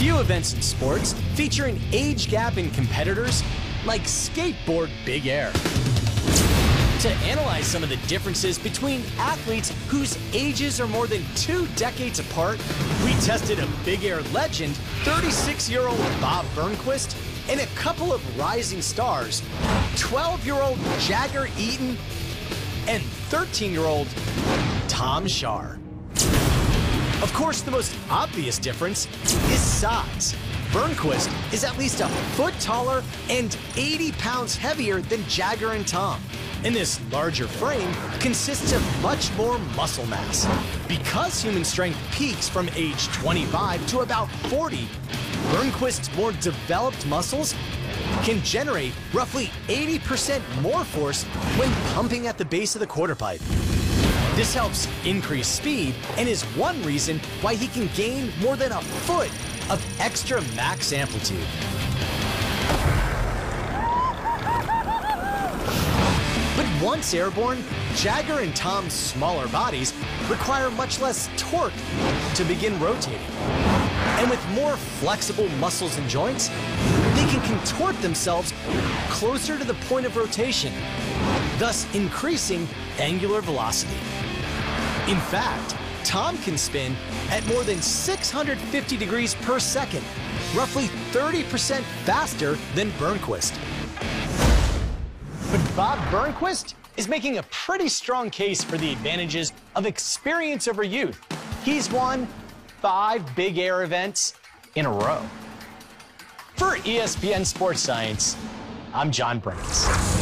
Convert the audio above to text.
Few events in sports feature an age gap in competitors like skateboard big air. To analyze some of the differences between athletes whose ages are more than two decades apart, we tested a big air legend, 36-year-old Bob Burnquist, and a couple of rising stars, 12-year-old Jagger Eaton and 13-year-old Tom Schaar. Of course, the most obvious difference is size. Burnquist is at least a foot taller and 80 pounds heavier than Jagger and Tom. And this larger frame consists of much more muscle mass. Because human strength peaks from age 25 to about 40, Burnquist's more developed muscles can generate roughly 80% more force when pumping at the base of the quarter pipe. This helps increase speed and is one reason why he can gain more than a foot of extra max amplitude. But once airborne, Jagger and Tom's smaller bodies require much less torque to begin rotating. And with more flexible muscles and joints, they can contort themselves closer to the point of rotation, thus increasing angular velocity. In fact, Tom can spin at more than 650 degrees per second, roughly 30% faster than Burnquist. But Bob Burnquist is making a pretty strong case for the advantages of experience over youth. He's won five big air events in a row. For ESPN Sports Science, I'm John Brenkus.